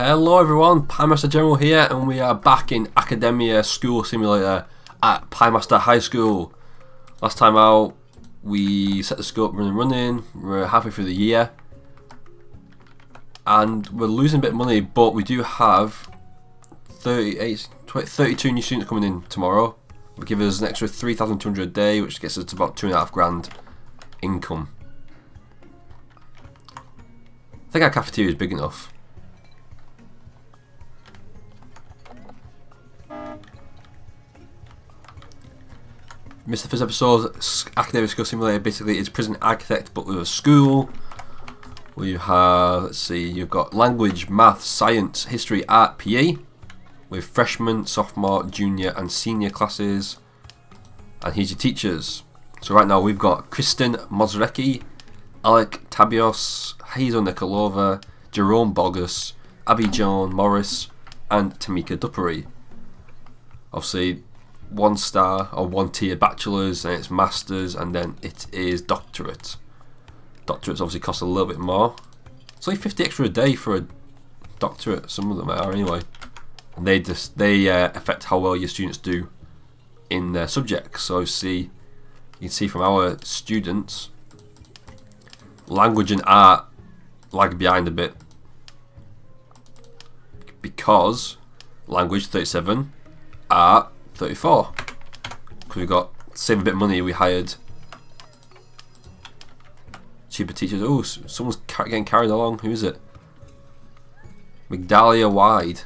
Hello everyone, Piemaster General here and we are back in Academia School Simulator at Piemaster High School. Last time out we set the scope running running, we're halfway through the year and we're losing a bit of money but we do have 38, 32 new students coming in tomorrow. Will give us an extra 3,200 a day which gets us to about two and a half grand income. I think our cafeteria is big enough. The first episode, Academia School Simulator basically is prison architect but with a school. We have, let's see, you've got language, math, science, history, art, PE with freshman, sophomore, junior and senior classes. And here's your teachers. So right now we've got Kristen Mozrecki, Alec Tabios, Hazel Nikolova, Jerome Bogus, Abby Joan Morris and Tamika Duppery. Obviously one star or one tier bachelor's and it's masters and then it is doctorate. Doctorates obviously cost a little bit more. It's only 50 extra a day for a doctorate, some of them are anyway. And they just they uh, affect how well your students do in their subjects. So see you can see from our students language and art lag behind a bit because language 37 art 34 because we got save a bit of money we hired cheaper teachers. Oh someone's getting carried along. Who is it? Migdalia Wide.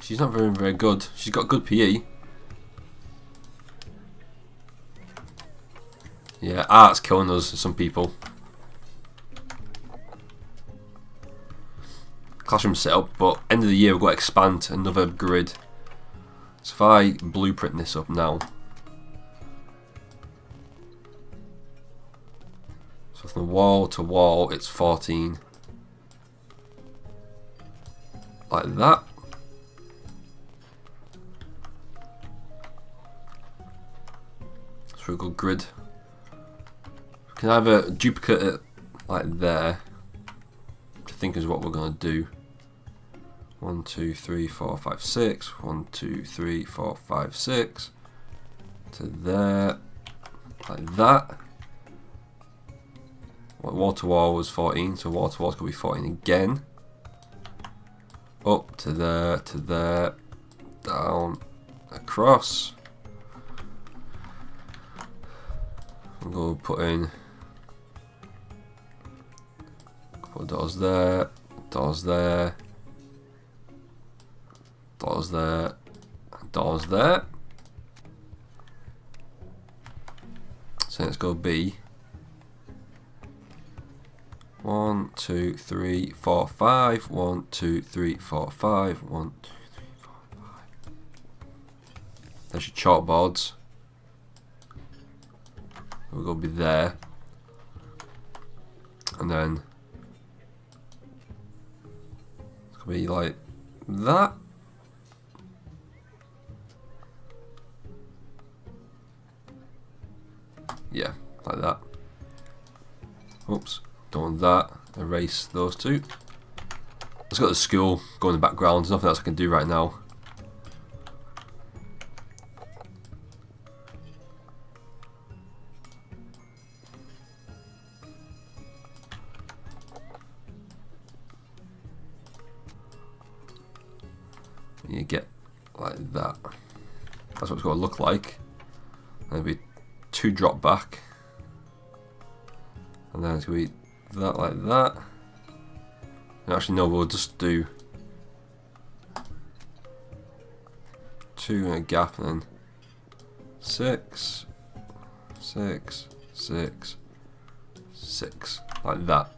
She's not very very good. She's got good PE yeah art's killing us some people classroom setup, but end of the year we've got to expand another grid. So if I blueprint this up now, so from wall to wall it's 14, like that. It's a good grid. We can either duplicate it like there, I think is what we're going to do. One, two, three, four, five, six. One, two, three, four, five, six. To there, like that. To wall was 14, so wall to wall could be 14 again. Up to there, to there, down, across. I'm going to put in a couple of doors there, doors there does there. Does that. So let's go B. One, two, three, four, five. One, two, three, four, five. One, two, three, four, five. There's your chalkboards. We're to be there. And then it's to be like that. Yeah, like that. Oops, don't want that. Erase those two. Let's go to school, go in the background. There's nothing else I can do right now. You get like that. That's what it's going to look like. Maybe two drop back. And then it's going to be that like that. And actually no, we'll just do two in a gap and then six, six, six, six, like that.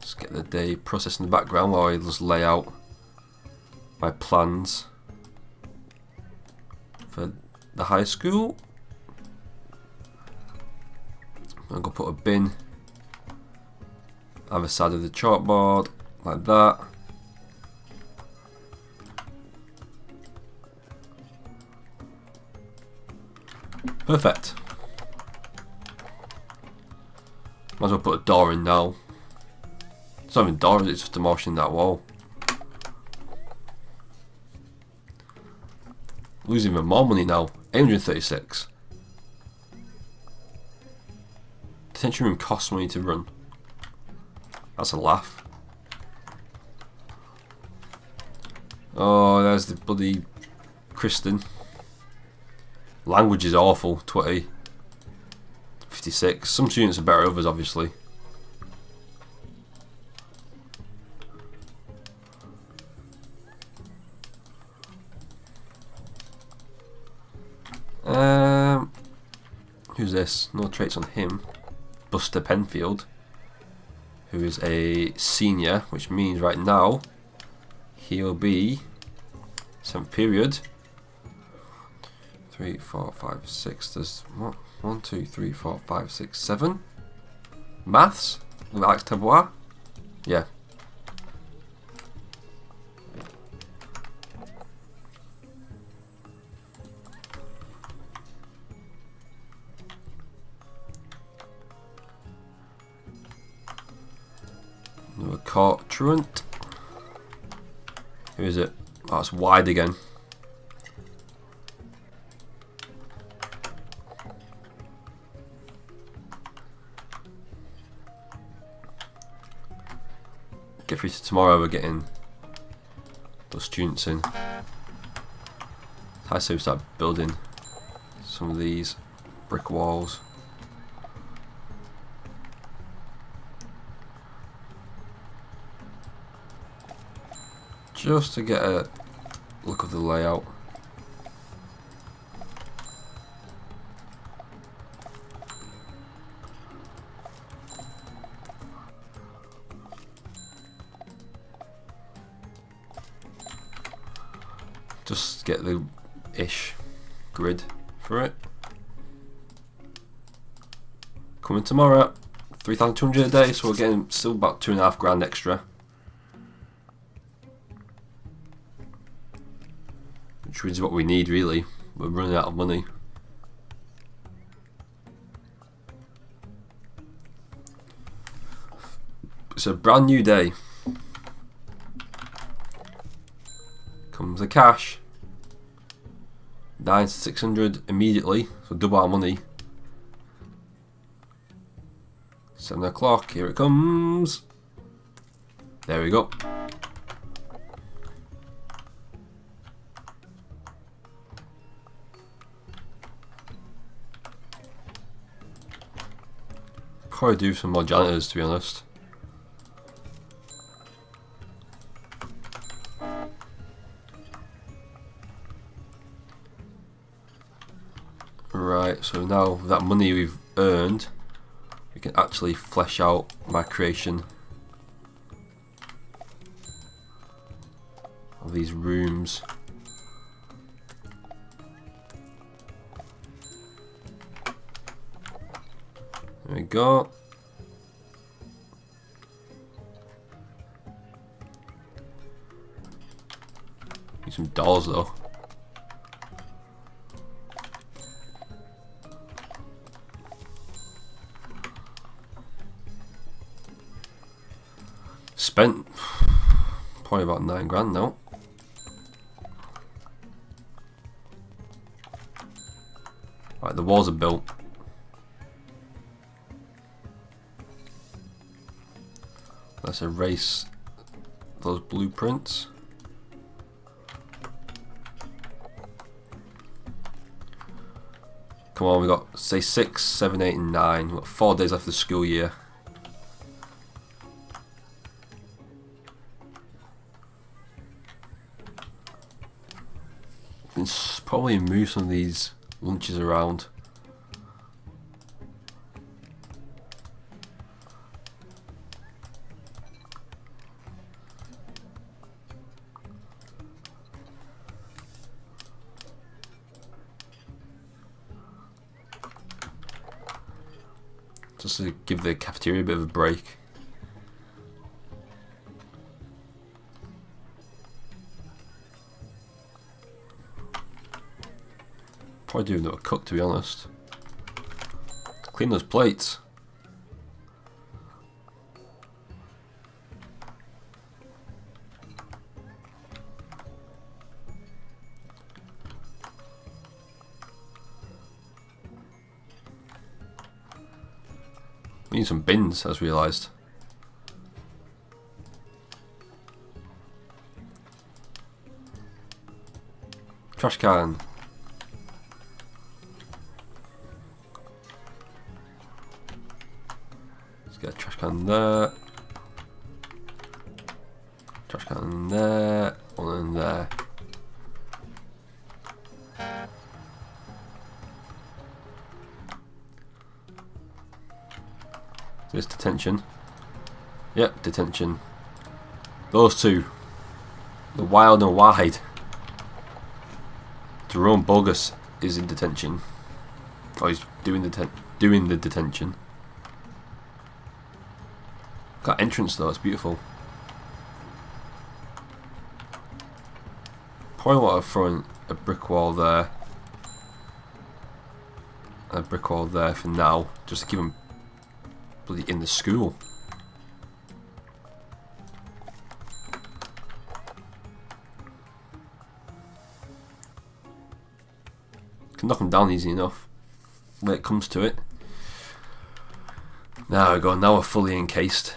Just get the day process in the background while I just lay out my plans for the high school. I'm going to put a bin other side of the chalkboard like that. Perfect. Might as well put a door in now. It's not even door, it's just demolishing that wall. Losing even more money now. 836. Detention room costs money to run. That's a laugh. Oh, there's the bloody Kristen. Language is awful, 20. 56. Some students are better others, obviously. This? No traits on him. Buster Penfield, who is a senior, which means right now he'll be seventh period. Three, four, five, six. There's what? One, two, three, four, five, six, seven. Maths with Alex Tabois. Yeah. Truant. Who is it? Oh, it's wide again. Get through to tomorrow, we're getting those students in. I we start building some of these brick walls. Just to get a look of the layout. Just get the ish grid for it. Coming tomorrow, 3,200 a day, so we're getting still about two and a half grand extra. Which is what we need really. We're running out of money. It's a brand new day. Comes the cash. Nine six hundred immediately, so double our money. Seven o'clock, here it comes. There we go. Probably do some more janitors to be honest. Right, so now that money we've earned, we can actually flesh out my creation of these rooms. There we go. Need some dolls though. Spent probably about nine grand now. Right, the walls are built. Let's erase those blueprints. Come on, we got say six, seven, eight, and nine. We've got four days left of the school year. Probably move some of these lunches around. Give the cafeteria a bit of a break. Probably do another cook to be honest. Clean those plates. Need some bins, as realised. Trash can. Let's get a trash can there. Trash can there. One in there. There's detention. Yep, detention. Those two. The wild and wide. Jerome Bogus is in detention. Oh, he's doing the doing the detention. Got entrance though, it's beautiful. Probably want to throw a brick wall there. A brick wall there for now, just to keep him in the school. Can knock them down easy enough when it comes to it. Now we go, now we're fully encased.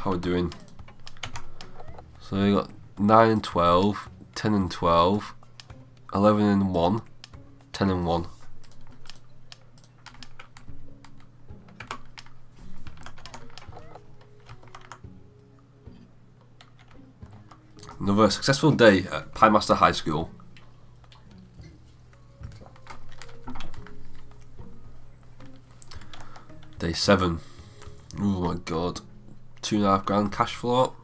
How we doing? So we got 9 and 12, 10 and 12, 11 and 1, 10 and 1. Another successful day at Piemaster High School. Day 7. Oh my god. Two and a half grand cash flow.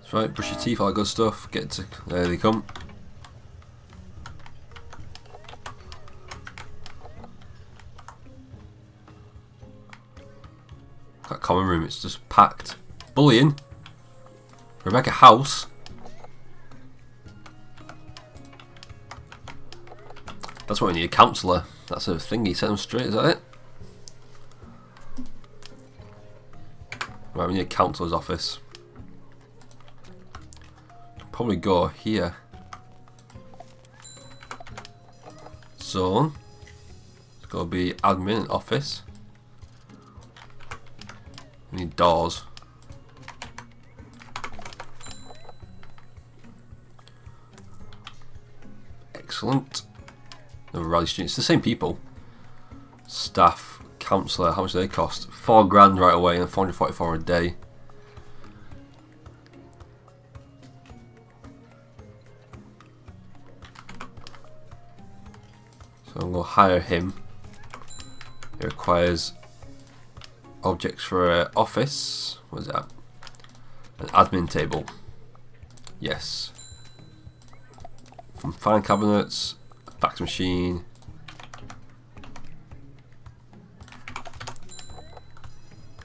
That's right, brush your teeth, all that good stuff. Get to, there they come. Common room, it's just packed. Bullying. Rebecca House. That's why we need a counsellor. That's a thingy, set them straight, is that it? Right, we need a counsellor's office. Probably go here. Zone. It's to be admin office. Doors. Excellent. The rally students, the same people. Staff, counsellor, how much do they cost? Four grand right away and 444 a day. So I'm going to hire him. It requires objects for office. What is that? An admin table. Yes. From file cabinets, fax machine.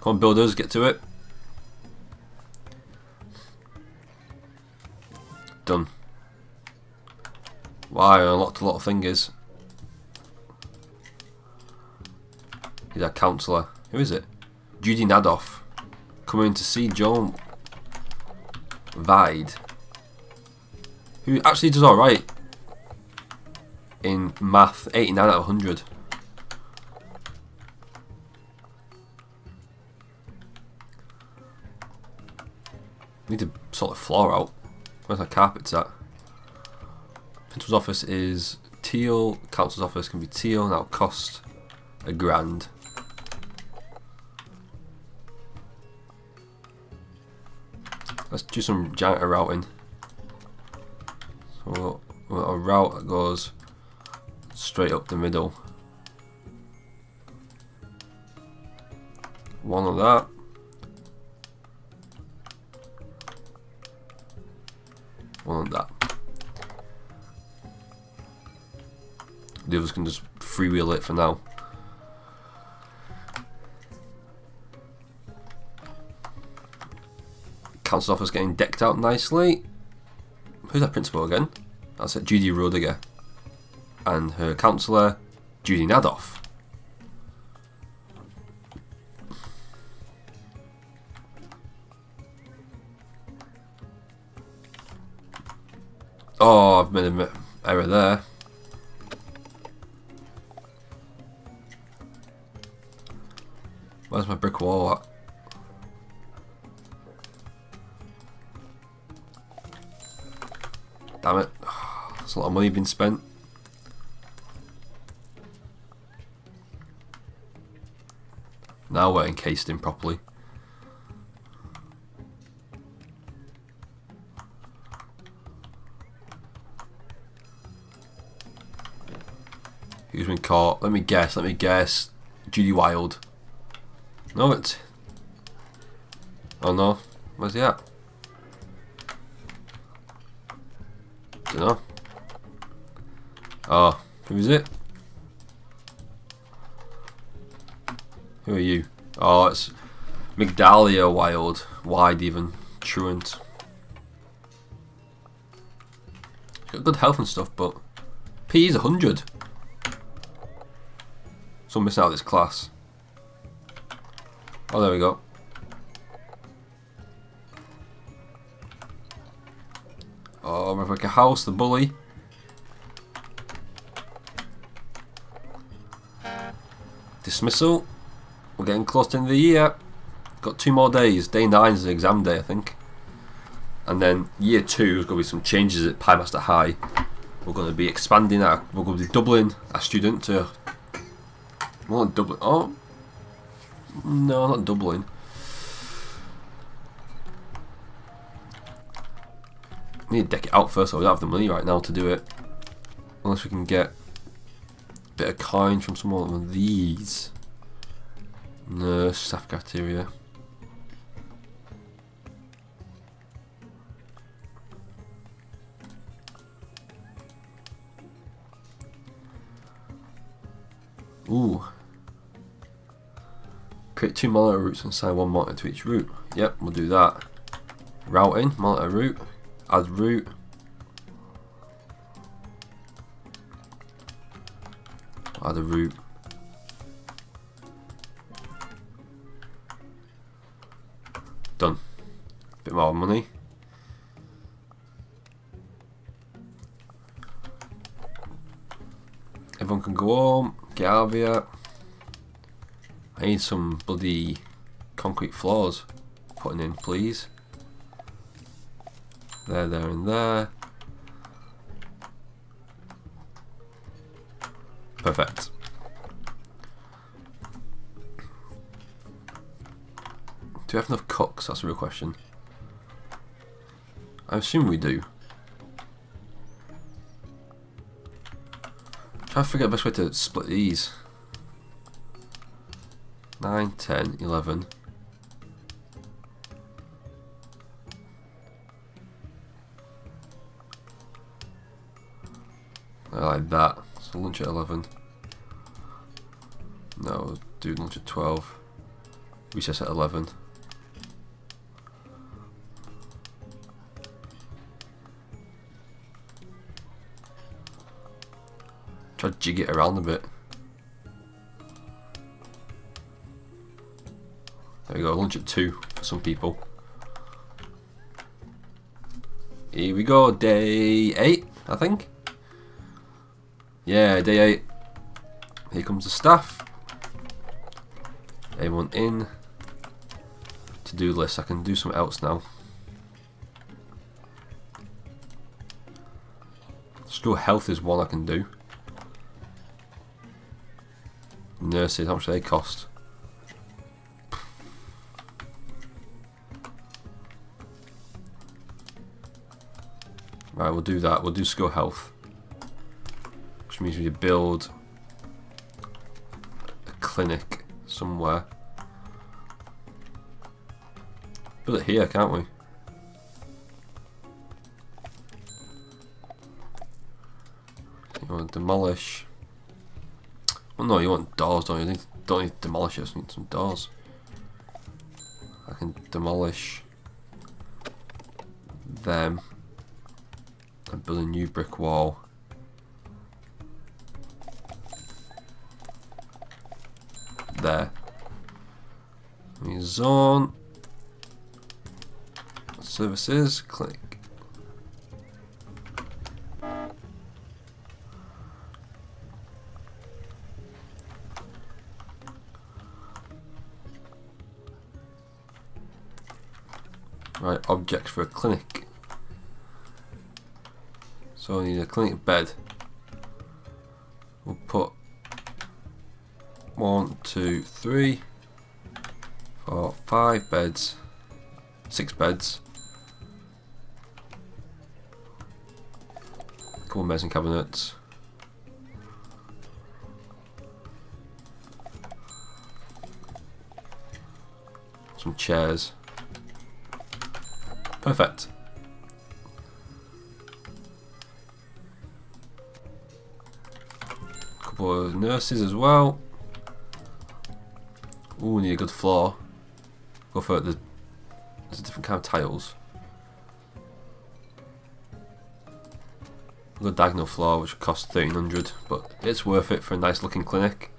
Come on, builders, get to it. Done. Wow, unlocked a lot of fingers. He's our counsellor. Who is it? Judy Nadoff coming to see Joan Vide, who actually does alright in math, 89 out of 100. Need to sort the floor out. Where's our carpets at? Principal's office is teal. Council's office can be teal. Now cost a grand. Let's do some janitor routing. So a route that goes straight up the middle. One of that. One of that. The others can just freewheel it for now. Council office getting decked out nicely. Who's that principal again? That's it, Judy Rodiger. And her councillor, Judy Nadoff. Oh, I've made an error there. Where's my brick wall at? Damn it. That's a lot of money being spent. Now we're encased in properly. Who's been caught? Let me guess, let me guess. Judy Wild. No, it's... Oh no. Where's he at? Oh, who is it? Who are you? Oh, it's Migdalia Wild. Wide even. Truant. Got good health and stuff, but PE is 100. So I'm missing out this class. Oh, there we go. Oh, Rebecca House, the bully. Dismissal. We're getting close to the end of the year. Got two more days. Day 9 is the exam day, I think. And then year 2 is going to be some changes at Piemaster High. We're going to be expanding our, we're going to be doubling our student to than doubling. Oh. No, not doubling. Need to deck it out first, so we don't have the money right now to do it. Unless we can get coin from some of these. Nurse, staff cafeteria. Ooh. Create two monitor routes and assign one monitor to each route. Yep, we'll do that. Routing, monitor route, add route. Add a route. Done. Bit more money. Everyone can go home, get out of here. I need some bloody concrete floors putting in, please. There, there, and there. Perfect. Do we have enough cooks? That's a real question. I assume we do. Try to figure out the best way to split these. 9, 10, 11. I like that. So lunch at 11. Do lunch at 12. Recess at 11. Try to jig it around a bit. There we go, lunch at 2 for some people. Here we go, day 8, I think. Yeah, day 8. Here comes the staff. Everyone in. To-do list, I can do something else now. School health is one I can do. Nurses, how much do they cost? Right, we'll do that. We'll do school health. Which means we build a clinic somewhere. Build it here, can't we? You want to demolish. Well, no, you want doors, don't you? you don't need to demolish it, need some doors. I can demolish them and build a new brick wall. There. Zone. Services, click. Right, objects for a clinic. So I need a clinic bed. We'll put one, two, three, four, five beds, six beds. Couple medicine cabinets. Some chairs. Perfect. Couple of nurses as well. Ooh, we need a good floor. Go for a different kind of tiles. A diagonal floor which costs 1300 but it's worth it for a nice looking clinic.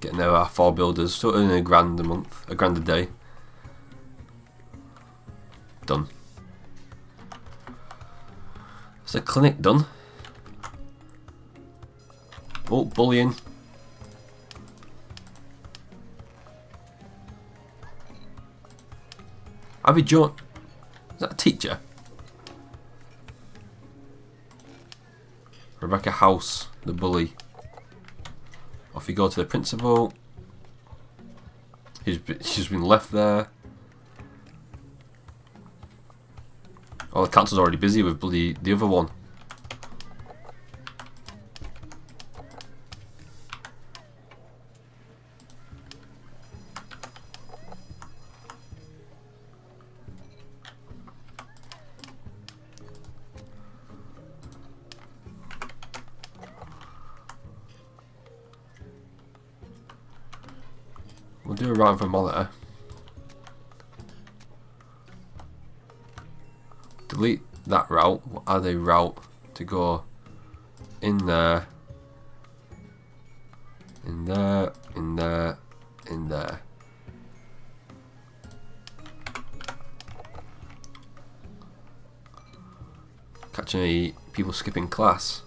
Getting there our four builders, so earning a grand a month, a grand a day. Done. It's a clinic done? Oh, bullying. Abby John. Is that a teacher? Rebecca House, the bully. Off you go to the principal. He's, she's been left there. Oh, the council's already busy with bloody the other one. We'll do a monitor. Delete that route, add a route to go in there, in there, in there, in there. Catching any people skipping class.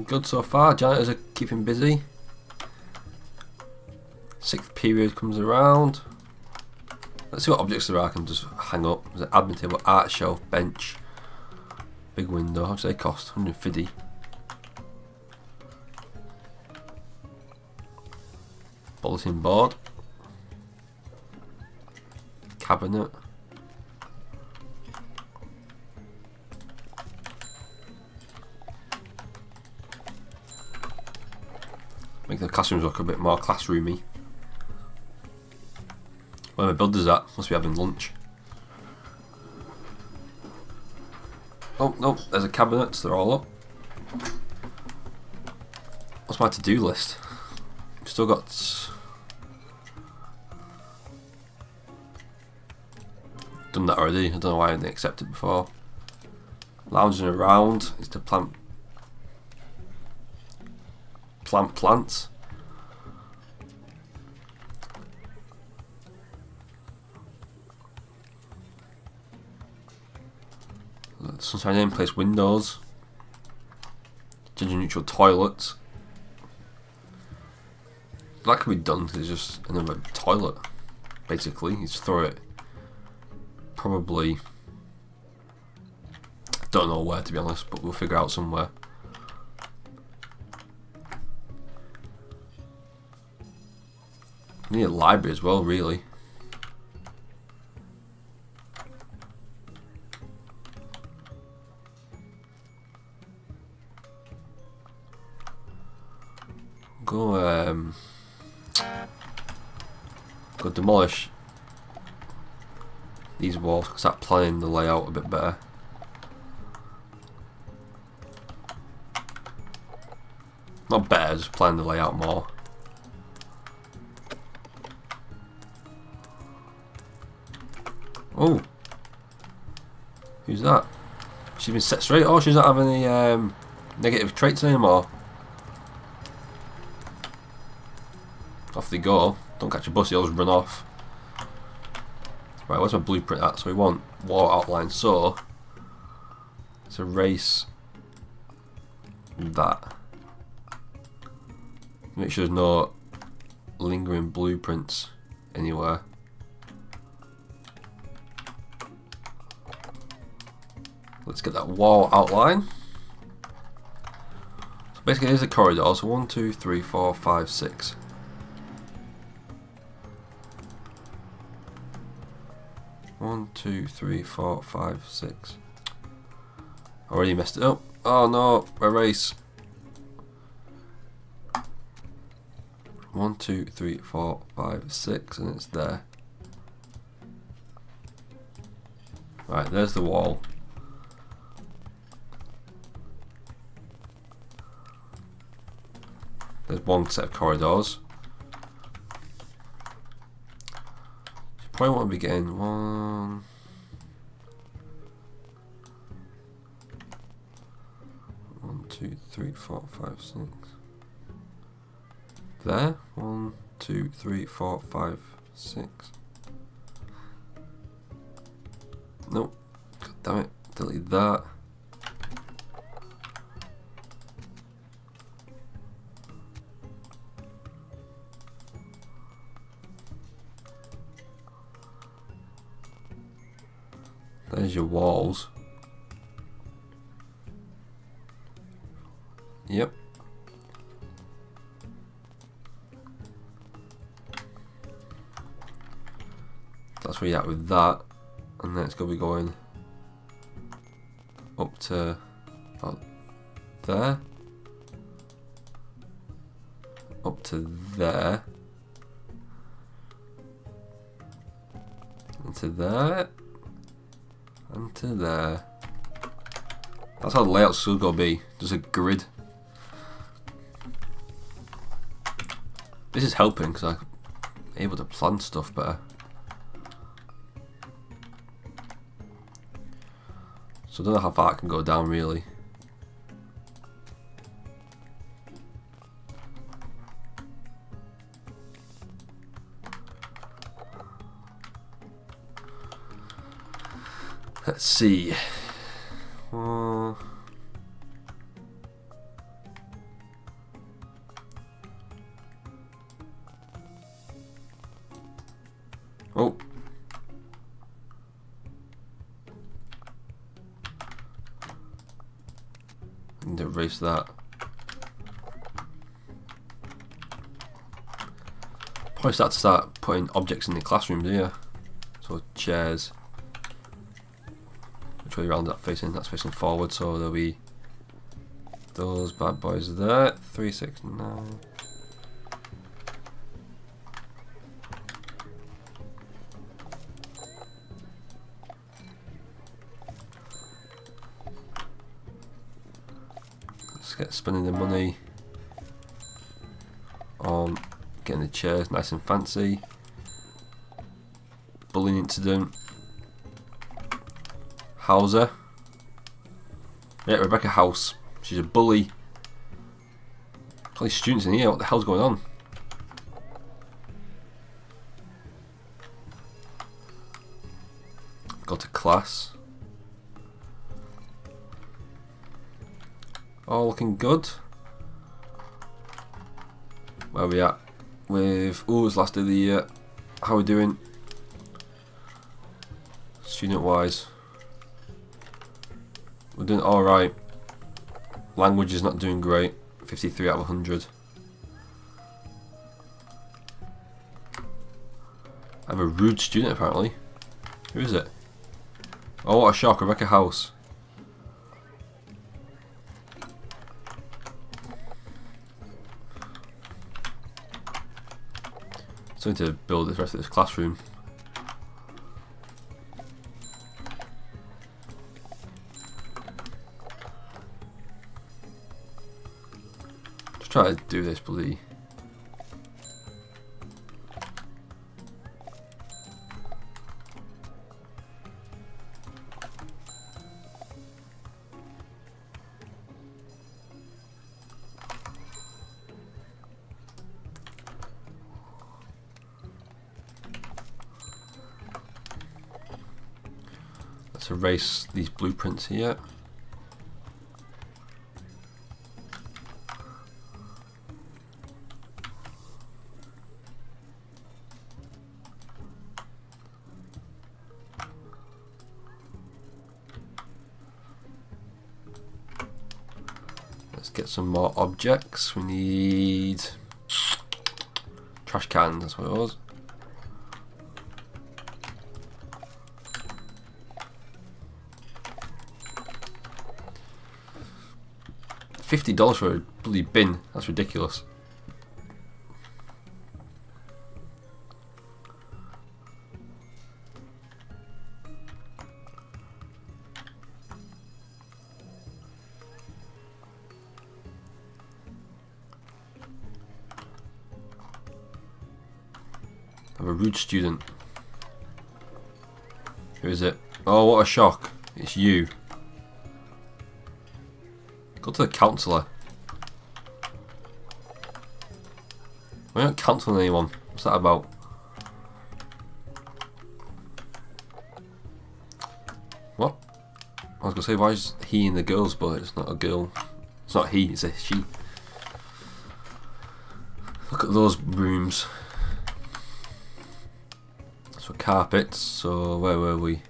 Looking good so far. Janitors are keeping busy. Sixth period comes around. Let's see what objects there are I can just hang up. There's an admin table, art shelf, bench, big window. How much they cost? 150. Bulletin board. Cabinet. The classrooms look a bit more classroomy. Where my builders at? Must be having lunch. Oh, no, there's a cabinet, they're all up. What's my to-do list? Still got... Done that already, I don't know why I didn't accept it before. Lounging around is to plant plant plants. Sunshine in place windows. Gender neutral toilets. That could be done it's just another toilet. Basically, you just throw it. Probably. Don't know where to be honest, but we'll figure out somewhere. need a library as well, really. Go, um, go demolish these walls. Start planning the layout a bit better. Not better, just plan the layout more. Oh. Who's that? She's been set straight. Oh, she's not having any um, negative traits anymore. Off they go. Don't catch a bus, you'll just run off. Right, where's my blueprint at? So we want wall outline. So, let's erase that. Make sure there's no lingering blueprints anywhere. Let's get that wall outline. So basically here's a corridor, so one, two, three, four, five, six. One, two, three, four, five, six. Already messed it up. Oh no, erase. One, two, three, four, five, six, and it's there. Right, there's the wall. There's one set of corridors. Probably want to be getting one. One, two, three, four, five, six. There. One, two, three, four, five, six. Nope. God damn it. Delete that. Your walls. Yep. That's where you're at with that. And then it's going to be going up to about there. Up to there. And to there to there. That's how the layout's still gonna be. Just a grid. This is helping because I'm able to plan stuff better. So I don't know how far it can go down really. Let's see. Uh, oh. And erase that. Probably start to start putting objects in the classroom, here. So chairs way around that facing that's facing forward so there'll be those bad boys there. 369 let's get spending the money on getting the chairs nice and fancy. Bullying incident Hauser. Yeah, Rebecca House. She's a bully. All these students in here, what the hell's going on? Go to class. All looking good. Where we at? With, oh, it's last day of the year. How we doing? Student wise. Doing alright. Language is not doing great. 53 out of 100. I'm a rude student apparently. Who is it? Oh what a shock, Rebecca House. So I need to build the rest of this classroom. Try to do this bloody Let's erase these blueprints here. Get some more objects. We need trash cans, I suppose. Fifty dollars for a bloody bin. That's ridiculous. Student. Who is it? Oh, what a shock. It's you. Go to the counsellor. We're not counselling anyone. What's that about? What? I was gonna say, why is he in the girls' but it's not a girl. It's not he, it's a she. Look at those rooms. Carpets, so where were we?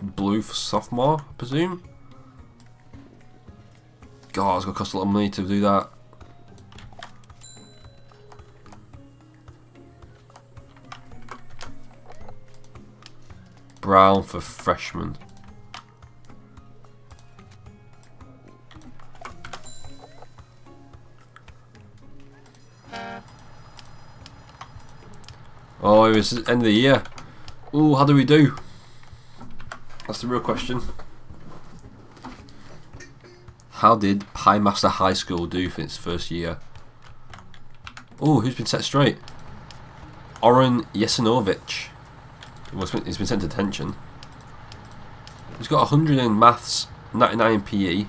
Blue for sophomore, I presume? God, it's gonna cost a lot of money to do that. Brown for freshman. Oh, it was the end of the year. Ooh, how do we do? That's the real question. How did PieMaster High School do for its first year? Oh, who's been set straight? Oren Yesinovich. He's been sent to detention. He's got 100 in maths, 99 in PE.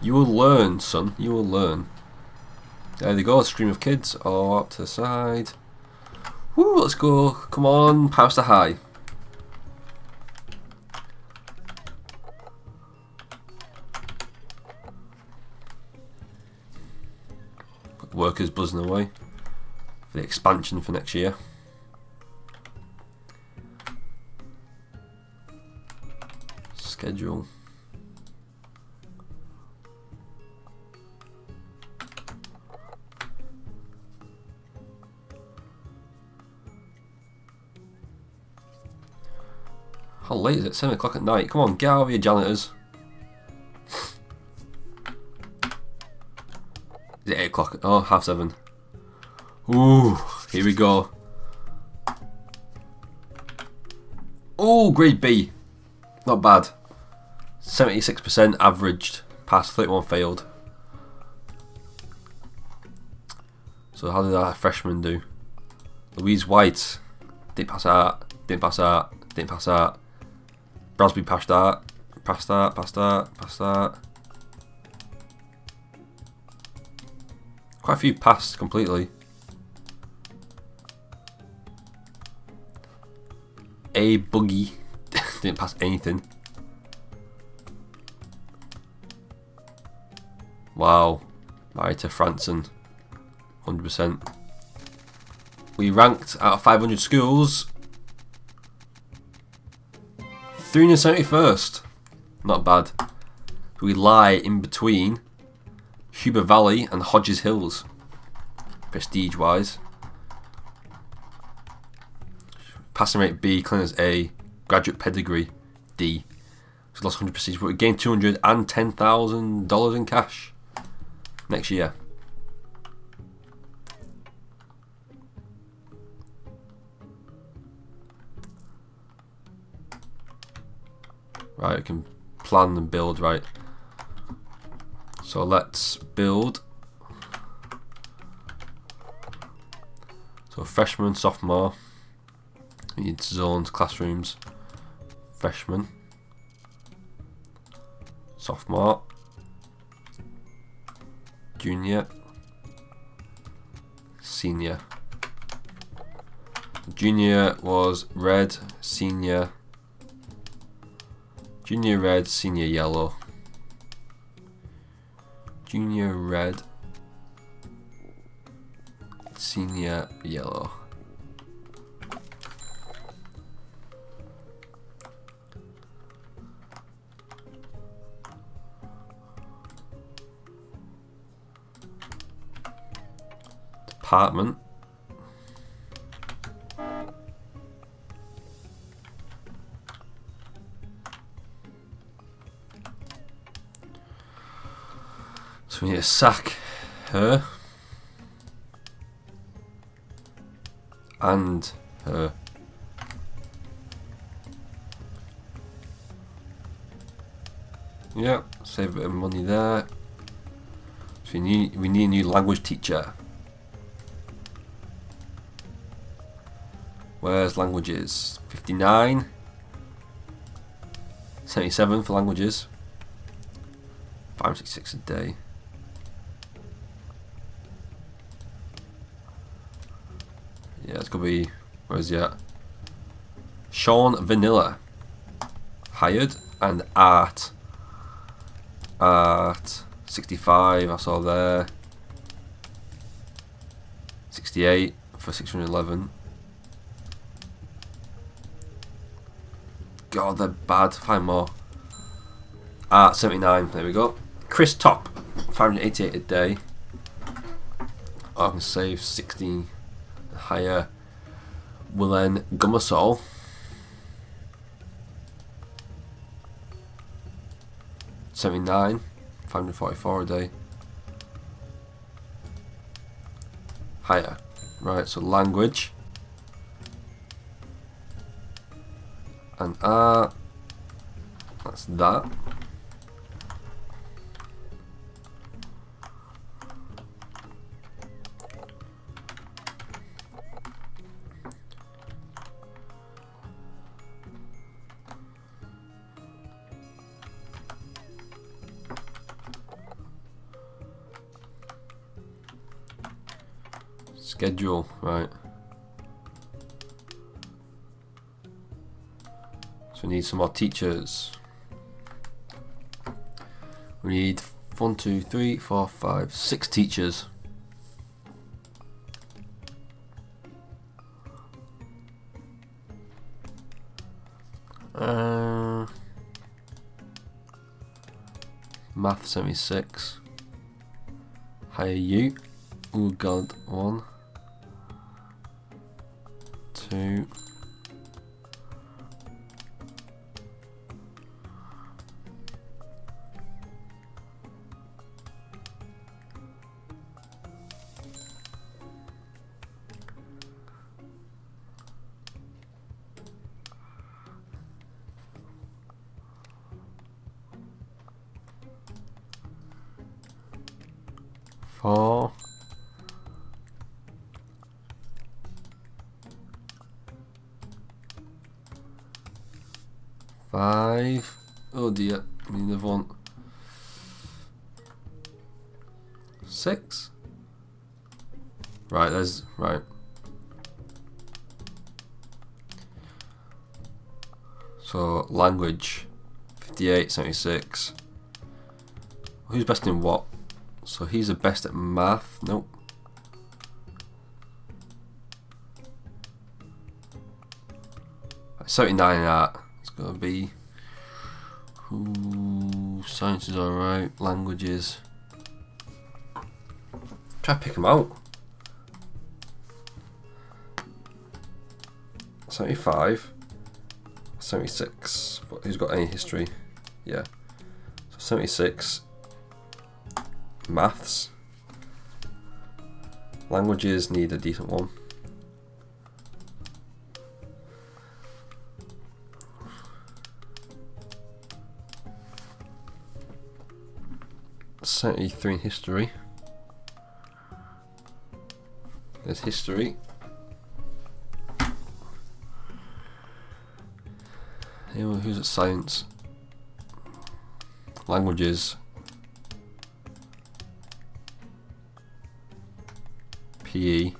You will learn, son. You will learn. There they go, stream of kids. Oh, up to the side. Woo, let's go. Come on, Pauster High. Workers buzzing away for the expansion for next year. Schedule. How late is it? 7 o'clock at night. Come on, get out of here, janitors. Is it 8 o'clock? Oh, half 7. Ooh, here we go. Oh, grade B. Not bad. 76% averaged, passed, 31 failed. So how did our freshman do? Louise White didn't pass out, didn't pass out, didn't pass out. Brasby passed that, passed that, passed that, passed that. Quite a few passed completely. A boogie didn't pass anything. Wow, married to Franson, 100%. We ranked out of 500 schools 371st. Not bad. We lie in between Huber Valley and Hodges Hills, prestige wise. Passing rate B, cleaners A, graduate pedigree D. So lost 100 prestige, but he gained 210,000 dollars in cash next year. Right, we can plan and build, right. So let's build. So freshman, sophomore. We need zones, classrooms. Freshman. Sophomore. Junior. Senior. Junior was red, senior Junior red, senior yellow. Junior red, senior yellow. Department. We need to sack her and her. Yeah, save a bit of money there. So we need we need a new language teacher. Where's languages? 59 77 for languages. 566 a day. Be. Where's he at? Sean Vanilla. Hired and Art. Art 65, I saw there. 68 for 611. God, they're bad. Find more. Art 79, there we go. Chris Top, 588 a day. I can save 60 higher Willen Gummersol. Seventy nine, five hundred forty four a day. Higher. Right, so language. And art. That's that. Right. So we need some more teachers. We need one, two, three, four, five, six teachers. Uh, math 76. Hire you. Oh god, one 76. Who's best in what? So he's the best at math. Nope. Seventy-nine in art. It's gonna be. Ooh, science is alright. Languages. Try to pick them out. 75. 76. But who's got any history? Yeah. So 76. Maths. Languages need a decent one. Seventy-three in history. There's history. Anyone who's at science? Languages. PE. You've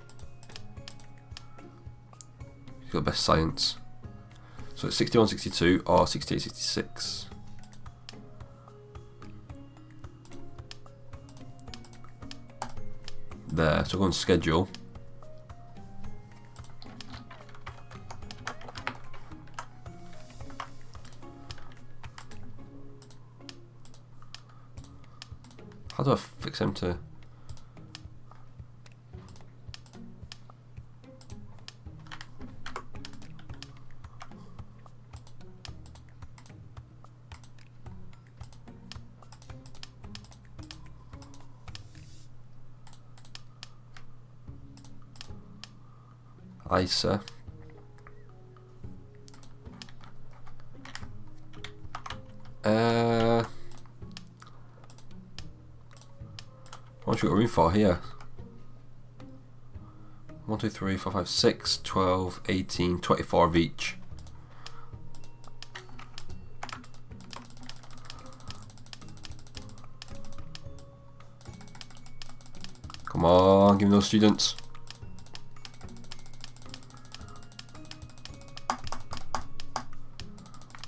got best science. So it's 61, 62 or 68, 66. There, so go on schedule. How do I fix him to... ISA. What we got room for here? 1, 2, 3, 4, 5, 6, 12, 18, 24 of each. Come on, give me those students.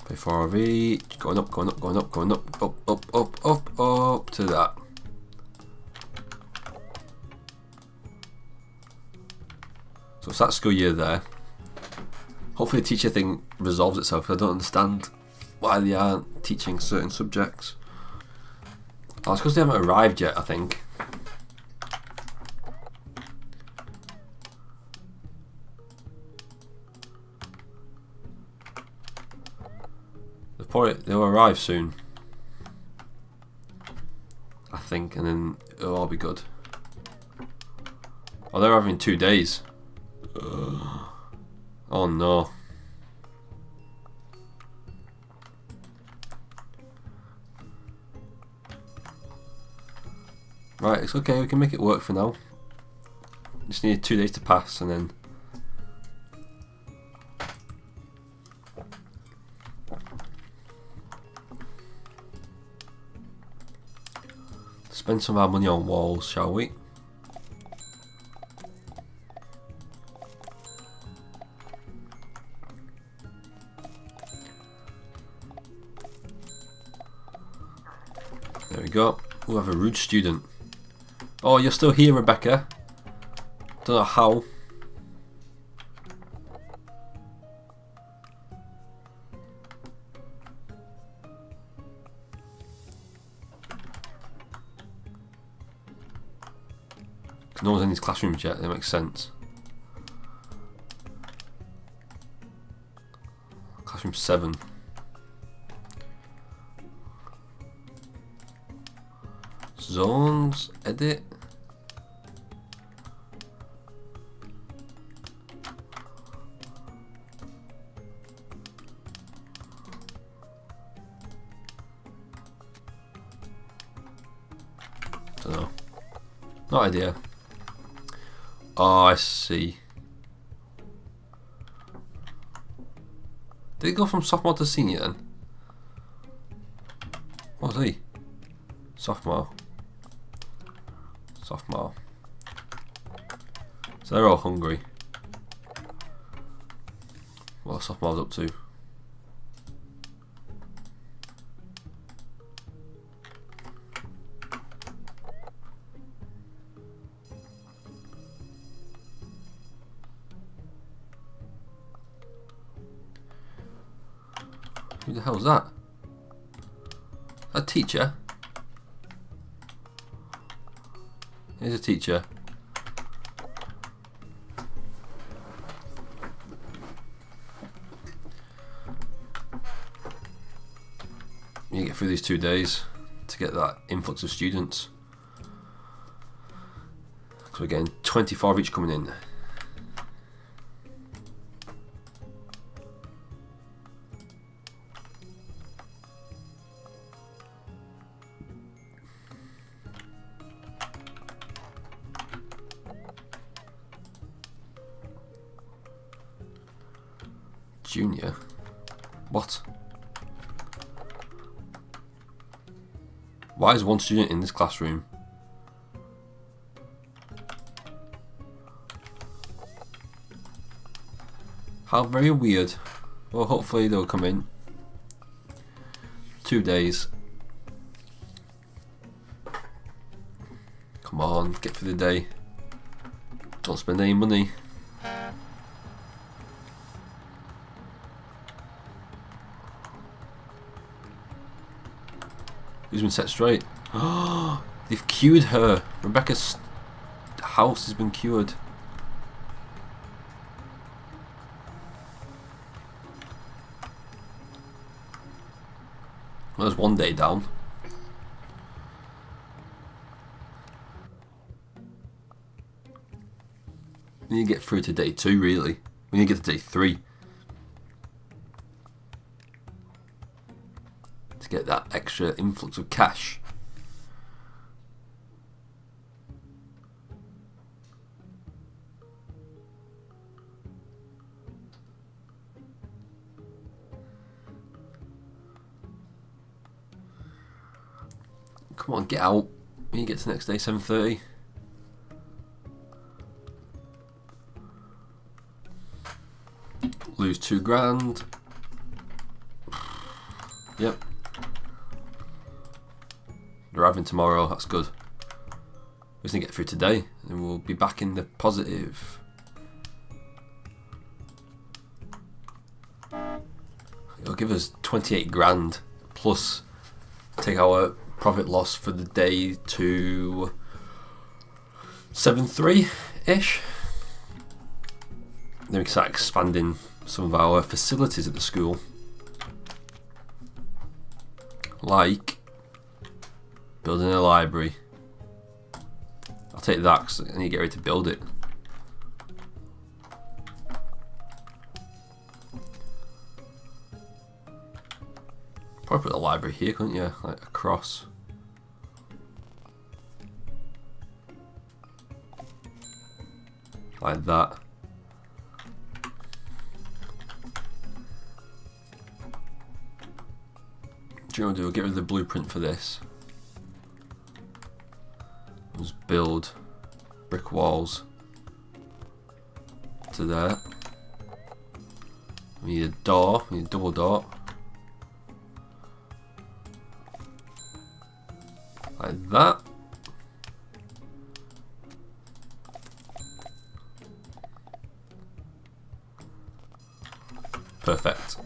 Pay four of each. Going up, going up, going up, going up, up, up, up, up, up to that. So it's that school year there. Hopefully the teacher thing resolves itself. I don't understand why they aren't teaching certain subjects. Oh, it's because they haven't arrived yet, I think. They'll probably they'll arrive soon. I think, and then it'll all be good. Oh, they're having two days. Oh no. Right, it's okay, we can make it work for now. Just need two days to pass and then spend some of our money on walls, shall we? Student. Oh, you're still here, Rebecca. Don't know how. no one's in these classrooms yet, that makes sense. Classroom 7. Edit. Don't. No idea. Oh, I see. Did he go from sophomore to senior then? What was he? Sophomore. Sophomore. So they're all hungry. What sophomores up to? Who the hell's that? A teacher? Here's a teacher. you get through these two days to get that influx of students. So we're getting 25 each coming in. Why is one student in this classroom? How very weird. Well, hopefully they'll come in. Two days. Come on, get through the day. Don't spend any money. Who's been set straight? They've queued her. Rebecca's house has been queued. Well, there's one day down. We need to get through to day two, really. We need to get to day three. To get that extra influx of cash. Come on, get out. You get to the next day, 7.30. Lose two grand. Yep. Arriving tomorrow, that's good. We just need to get through today, and we'll be back in the positive. It'll give us 28 grand plus take our profit loss for the day to 7.3 ish. Then we can start expanding some of our facilities at the school. Like building a library. I'll take that because I need to get ready to build it. Probably put the library here, couldn't you? Like across. Like that. Do you know what I'll do? I'll get rid of the blueprint for this. Build brick walls to there. We need a door, we need a double door. Like that. Perfect.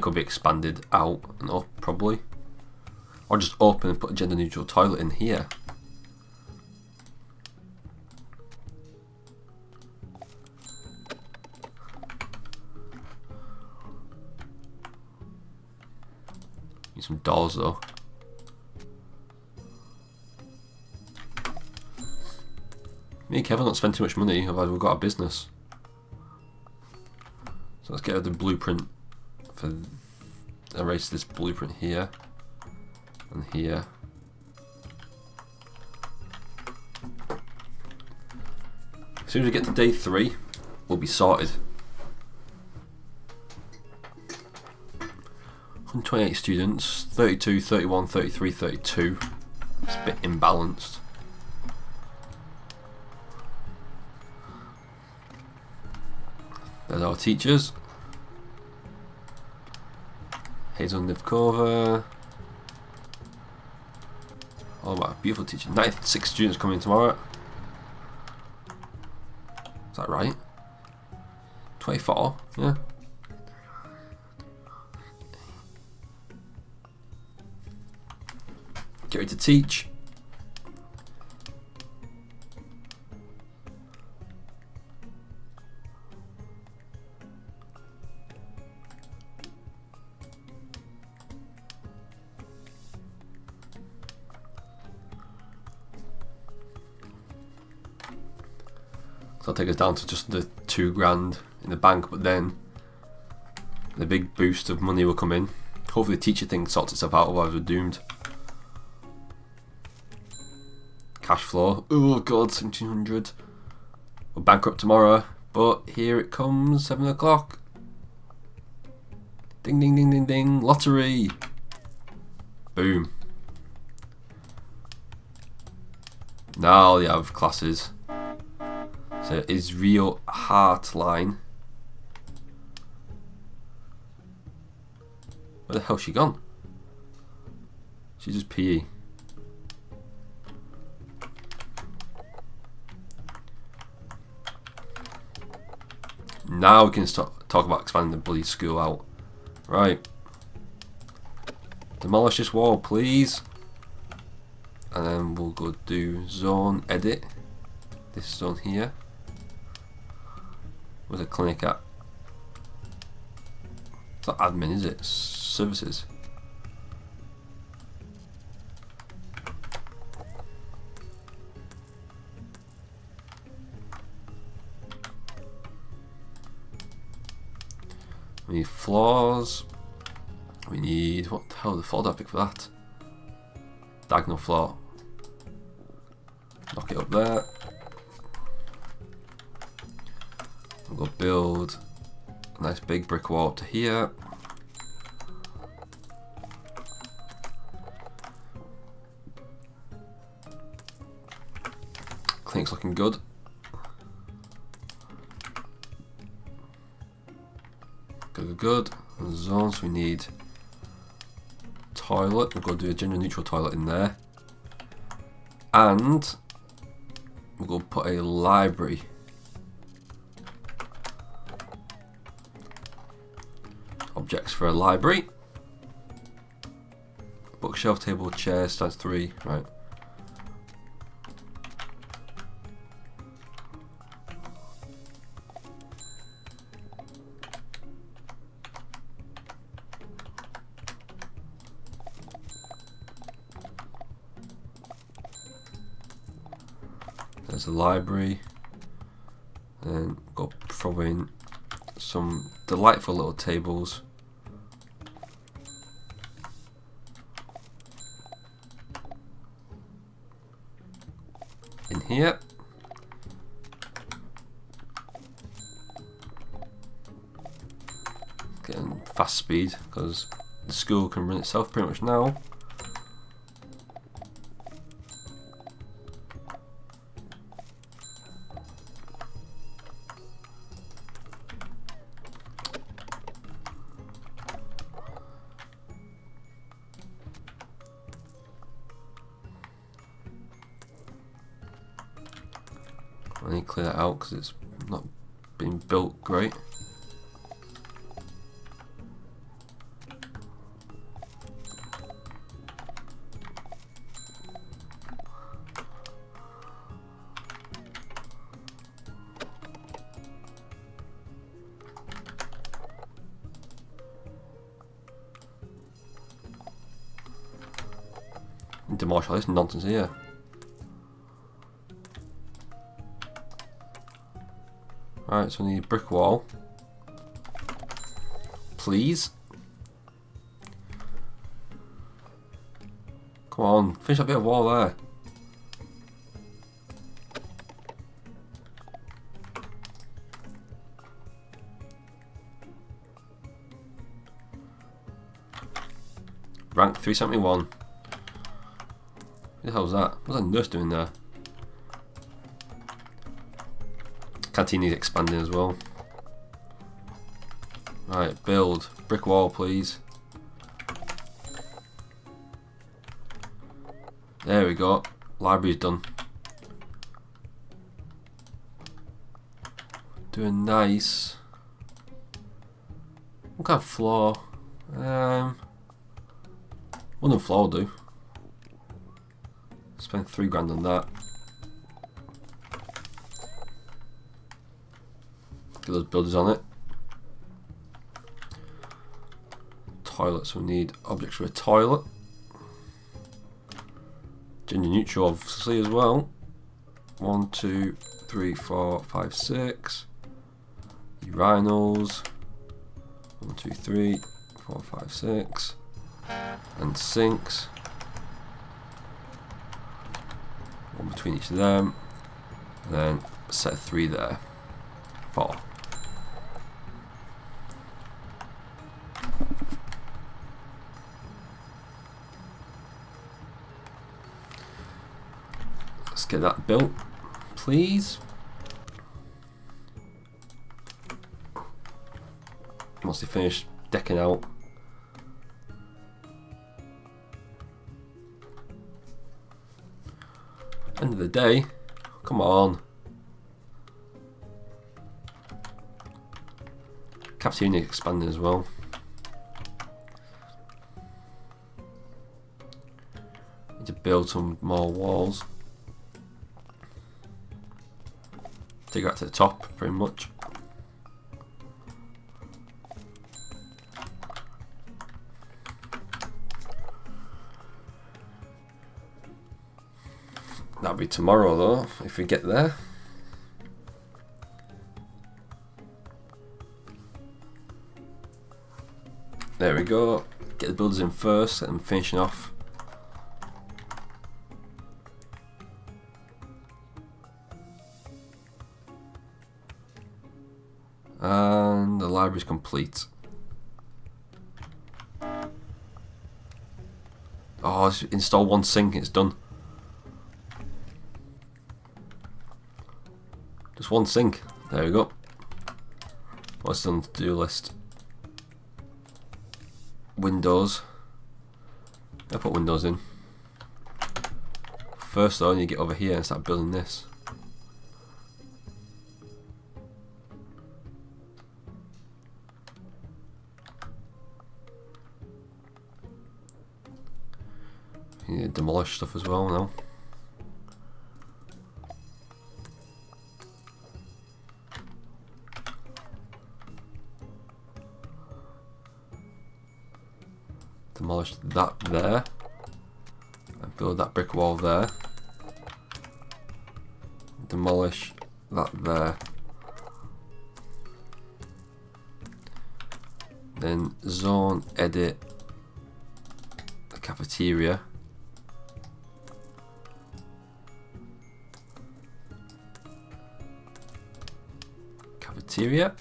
Clinic will be expanded out and up probably. Or just open and put a gender neutral toilet in here. Need some doors though. Me and Kevin don't spend too much money, otherwise we've got a business. So let's get the blueprint for erase this blueprint here and here. As soon as we get to day three, we'll be sorted. 128 students, 32, 31, 33, 32. It's a bit imbalanced. There's our teachers. Hazel Nivkova. Oh my beautiful teacher. 96 students coming tomorrow. Is that right? 24? Yeah. Get ready to teach. Down to just the two grand in the bank, but then the big boost of money will come in. Hopefully the teacher thing sorts itself out, otherwise we're doomed. Cash flow. Oh god, 1700. We're bankrupt tomorrow, but here it comes, 7 o'clock. Ding ding ding ding ding, lottery. Boom. Now you have classes. So Israel Heartline. Where the hell's she gone? She's just PE. Now we can start talk about expanding the bloody school out. Right. Demolish this wall, please. And then we'll go do zone edit. This zone here. Where's the clinic at? It's not admin, is it? Services. We need floors. We need what the hell the floor did I pick for that? Diagonal floor. Knock it up there. We'll build a nice big brick wall to here. Clinic's looking good. Good, good, good. Zones we need toilet. We'll go do a gender neutral toilet in there. And we'll go put a library. Objects for a library. Bookshelf, table, chair, stands three. Right. There's a library. And got in some delightful little tables. In here. Getting fast speed because the school can run itself pretty much now. Because it's not been built great. This nonsense here. Right, so we need a brick wall. Please. Come on, finish that bit of wall there. Rank 371. What the hell's that? What's that nurse doing there? Needs expanding as well. Right, build. Brick wall, please. There we go. Library's done. Doing nice. What kind of floor? Um, of floor do. Spend three grand on that. Those builders on it. Toilets, we need objects for a toilet. Gender neutral obviously as well. One, two, three, four, five, six. Urinals. One, two, three, four, five, six. And sinks. One between each of them. And then set three there. Four. Get that built, please. Once they finish decking out. End of the day, come on. Cafeteria expanding as well. Need to build some more walls. Take that to the top, pretty much. That'll be tomorrow though, if we get there. There we go. Get the builders in first and finishing off. Complete. Oh, install one sink, it's done. Just one sink. There we go. What's on the to-do list? Windows. I put windows in. First though, I need to get over here and start building this. Need to demolish stuff as well now. demolish that there. And build that brick wall there. Demolish that there. Then zone edit the cafeteria cafeteria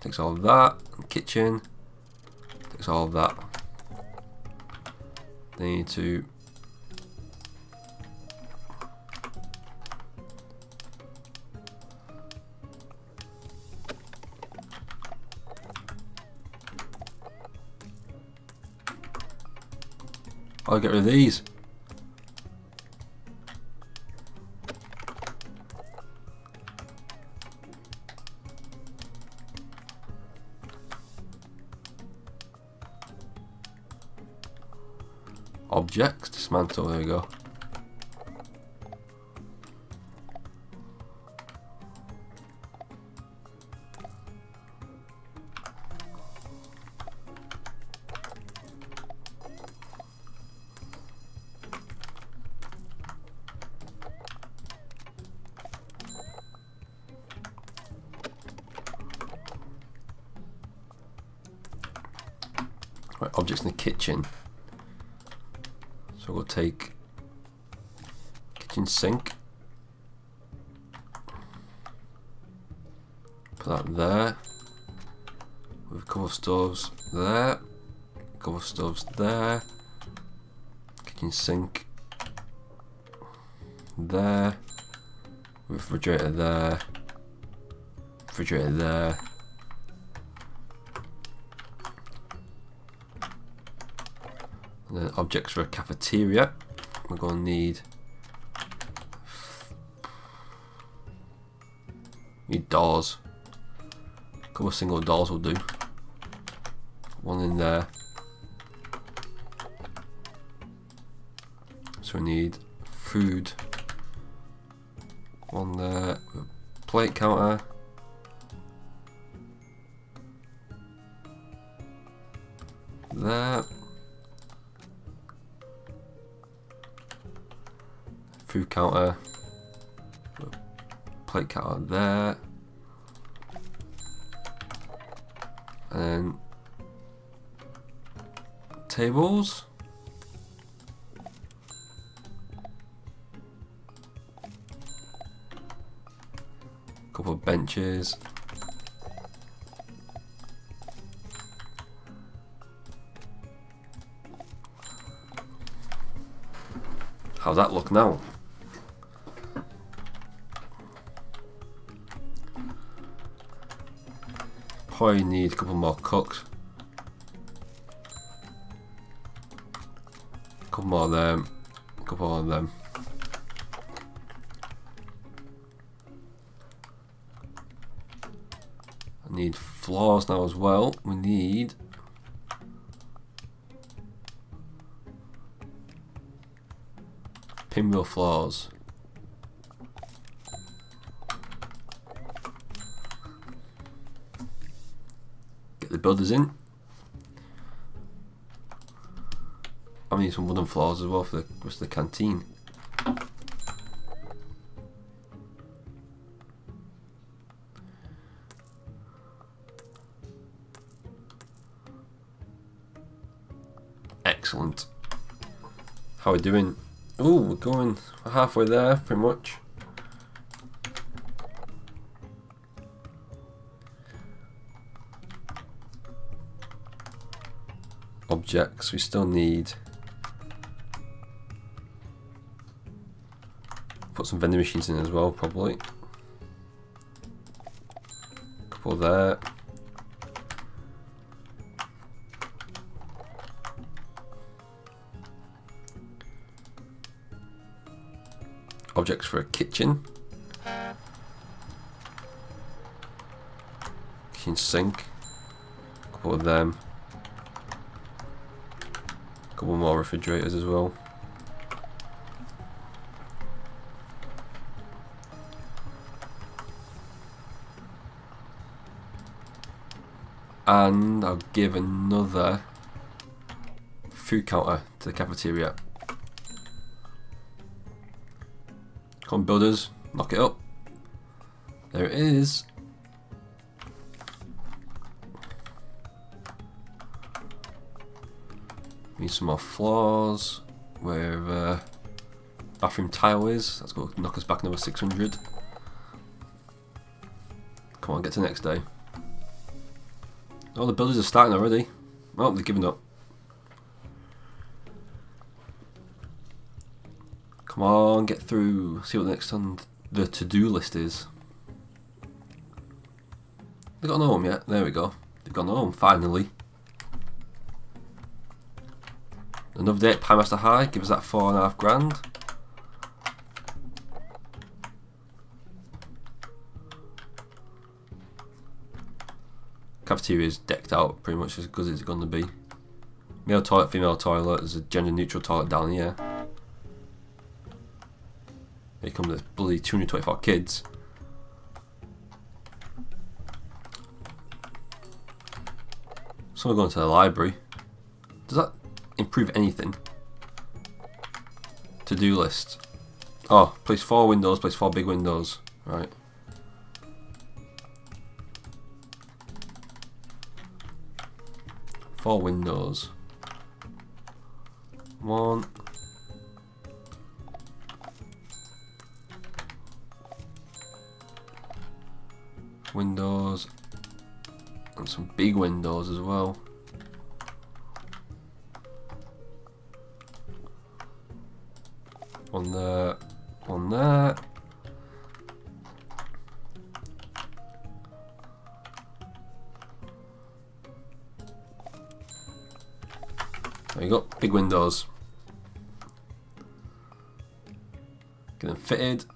takes all of that kitchen takes all of that. They need to I'll get rid of these. Dismantle, there we go. Right, objects in the kitchen. Stoves there, couple stoves there, kitchen sink there, refrigerator there, refrigerator there, And then objects for a cafeteria. We're going to need need doors. A couple of single doors will do. One in there. So we need food. One there. Plate counter. There. Food counter. Plate counter there. And tables. Couple of benches. How's that look now? Probably need a couple more cooks. Couple more of them. A couple more of them. I need floors now as well. We need pinwheel floors. Get the builders in. Need some wooden floors as well for the rest of the canteen. Excellent. How are we doing? Oh, we're going halfway there, pretty much. Objects, we still need some vending machines in as well, probably. Couple there. objects for a kitchen. Kitchen sink. Couple of them. Couple more refrigerators as well. And I'll give another food counter to the cafeteria. Come on, builders, knock it up. There it is. Need some more floors. Where uh, bathroom tile is. Let's go knock us back another 600. Come on, get to the next day. Oh, the builders are starting already. Oh, they're giving up. Come on, get through. See what the next on the to-do list is. They've gone home yet? There we go. They've gone home, finally. Another day at PieMaster High, give us that four and a half grand. Cafeteria is decked out pretty much as good as it's going to be. Male toilet, female toilet, there's a gender neutral toilet down here. Here come the bloody 224 kids. Someone going to the library. Does that improve anything? To-do list. Oh, place four windows, place four big windows. Right. Four windows. One, windows and some big windows as well. On there, on there. There you go, big windows. Get them fitted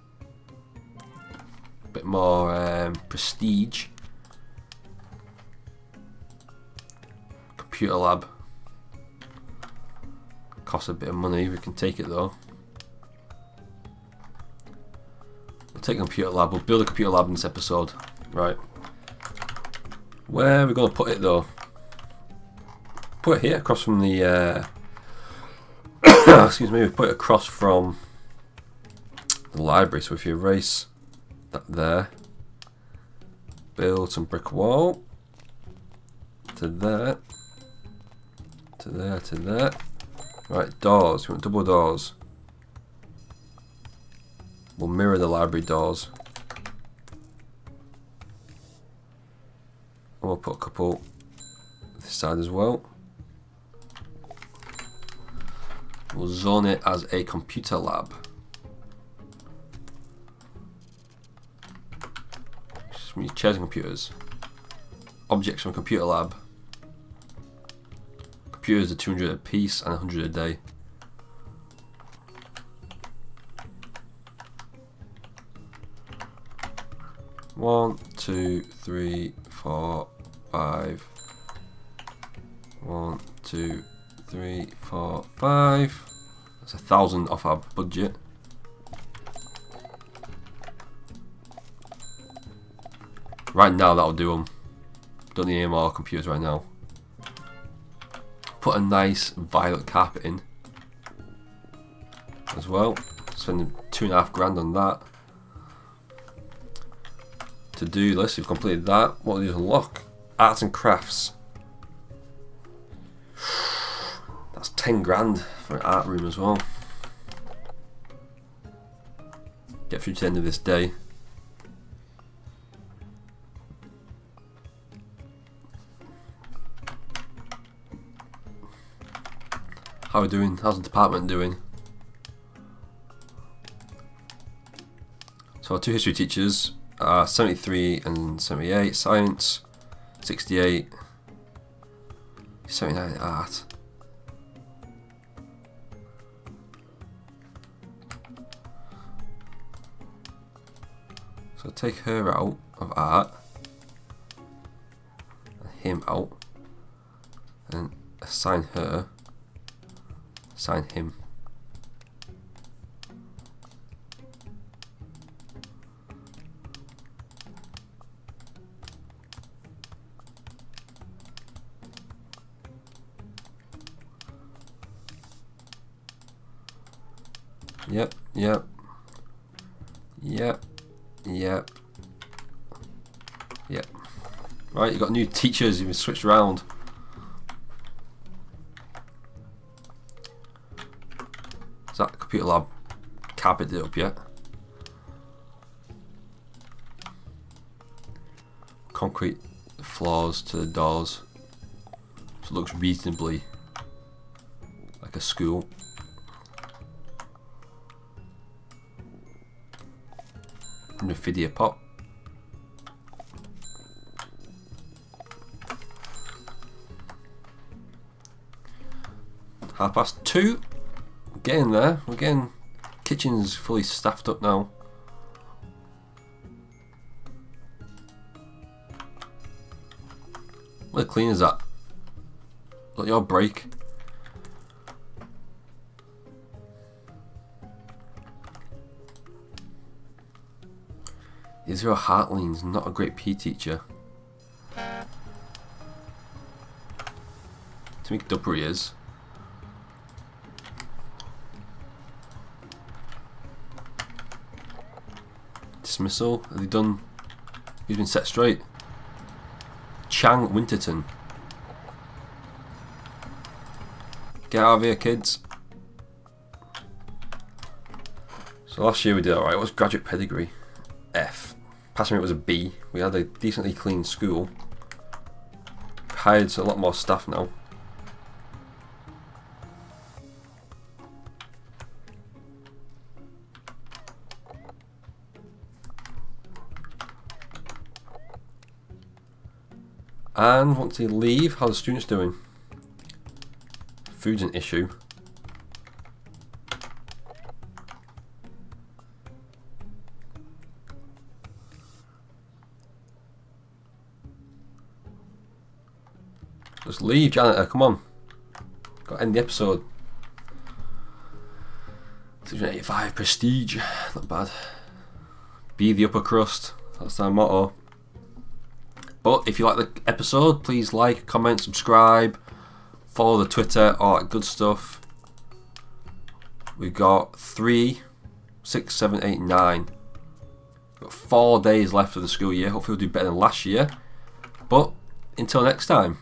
bit more um, prestige. Computer lab. Costs a bit of money, we can take it though. We'll take a computer lab, we'll build a computer lab in this episode. Right. Where are we going to put it though? Put it here across from the... Uh, excuse me, we put it across from the library. So if you erase that there, build some brick wall to there, to there, to there. Right, doors. You want double doors. We'll mirror the library doors. And we'll put a couple this side as well. We'll zone it as a computer lab. Just use chairs and computers. Objects from computer lab. Computers are 200 a piece and 100 a day. One, two, three, four, five. One, two, three, four, five. That's a thousand off our budget. Right now, that'll do them. Don't need any more computers right now. Put a nice violet carpet in as well. Spend two and a half grand on that. To do list, we've completed that. What do you unlock? Arts and crafts. 10 grand for an art room as well. Get through to the end of this day. How are we doing? How's the department doing? So our two history teachers are 73 and 78 science, 68, 79 art. Take her out of art, him out, and assign her Assign him. Yep, yep. Yep. Yep. Yep. Right, you've got new teachers, you've been switched around. Is that computer lab carpeted it up yet. Concrete floors to the doors. So it looks reasonably like a school. Nvidia pot. Half past two getting there. We're getting kitchen's fully staffed up now. Where the cleaner's at? Got your break. Israel Hartling's not a great P teacher. Tamika Dupper is. dismissal. Have they done? He's been set straight. Chang Winterton. Get out of here, kids. So last year we did alright. What's graduate pedigree? Passing rate was a B. We had a decently clean school. Hired a lot more staff now. And once they leave, how the students doing? Food's an issue. Leave, janitor, uh, come on. Got to end the episode. 685 prestige, not bad. Be the upper crust, that's our motto. But if you like the episode, please like, comment, subscribe, follow the Twitter, all that good stuff. We've got three six, seven, eight, nine. Got four days left of the school year. Hopefully, we'll do better than last year. But until next time.